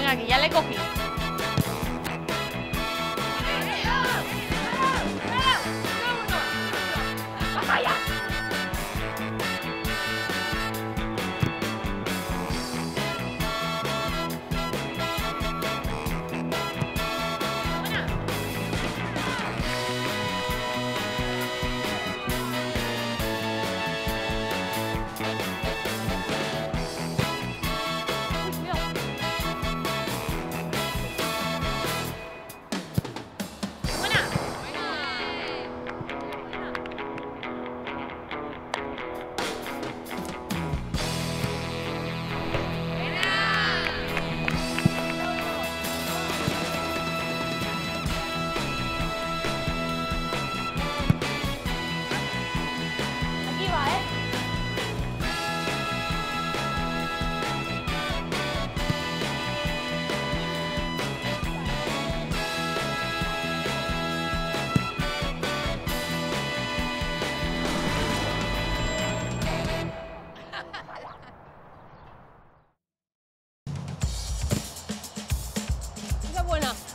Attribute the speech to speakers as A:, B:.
A: Mira, aquí ya le cogí. buena.